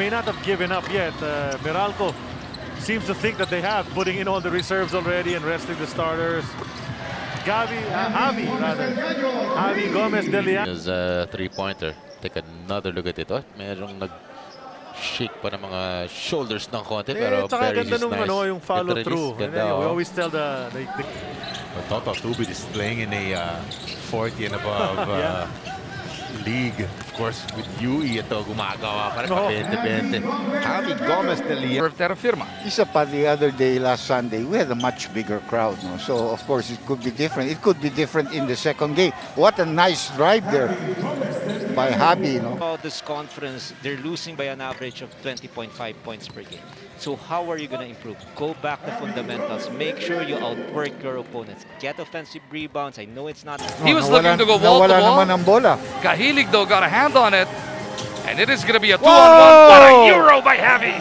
May not have given up yet. Uh, Meralco seems to think that they have, putting in all the reserves already and resting the starters. Gavi, uh, Javi, rather. Javi Gomez de Liaño. His uh, three-pointer. Take another look at it. Oh, merong nag-shake pa ng mga shoulders ng konti. Eh, pero tsaka very ganda nung nice. ano, yung follow Get the through. release. Ganda, And then we oh. always tell the, the, the But Toto Tubit is playing in a uh, 40 and above uh, Yeah. league. Of course, with UE, ito gumagawa pa rin. Oo. Pa-20-20. Javi Gomez de Liaño. of Terrafirma. Isa pa the other day, last Sunday, we had a much bigger crowd. No? So, of course, it could be different. It could be different in the second game. What a nice drive there by Javi. No? About this conference, they're losing by an average of 20.5 points per game. So how are you going to improve? Go back to fundamentals. Make sure you outwork your opponents. Get offensive rebounds. I know it's not He was nawala, looking to go wall to nawala wall. naman ang bola. Kahilig though got a hand on it. And it is going to be a Whoa! two-on-one. What a euro by Javi!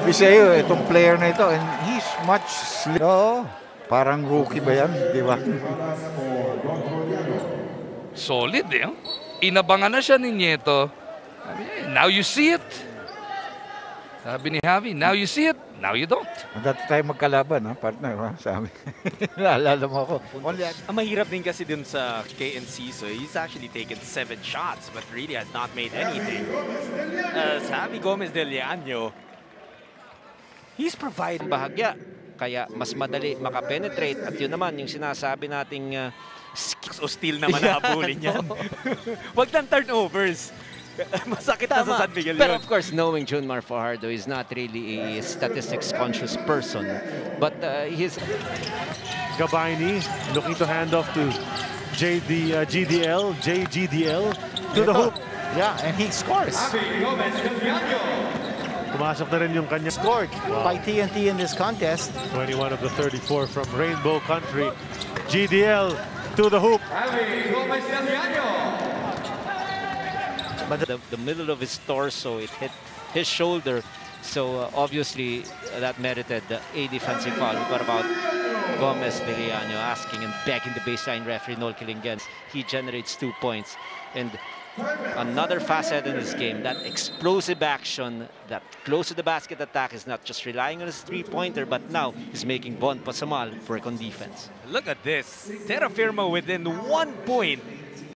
Sabi sa iyo, itong player na ito, and he's much slim. Oo, parang rookie ba yan? Di ba? Solid eh. oh. Inabangan na siya ni Nieto. Now you see it. Sabi ni Javi, now you see it, now you don't. Dati tayo magkalaban, ha, partner, ha, sabi. Naalala mo ako. Only at Ang mahirap din kasi dun sa KNC, so he's actually taken seven shots but really has not made anything. Uh, Sabi Gomez de Leano, he's provided bahagya. Kaya mas madali makapenetrate. At yun naman, yung sinasabi nating uh, o steal naman na habulin yan. Wag lang turnovers. Masakit na sa San Miguel Pero yun. of course, knowing Junmar Fajardo is not really a statistics-conscious person. But uh, he's Gabaini looking to hand off to JD, uh, GDL, JGDL to the hoop. Yeah, and he scores. Pumasok na rin yung kanya. scored Wow. by TNT in this contest. 21 of the 34 from Rainbow Country. GDL to the hoop. but the, the middle of his torso, it hit his shoulder. So uh, obviously uh, that merited a defensive foul. What about Gomez de Liaño asking and begging the baseline referee Noel Quilinguen? He generates two points. And another facet in this game, that explosive action, that close to the basket attack is not just relying on his three-pointer, but now he's making Bon Pasamal work on defense. Look at this. Terrafirma within one point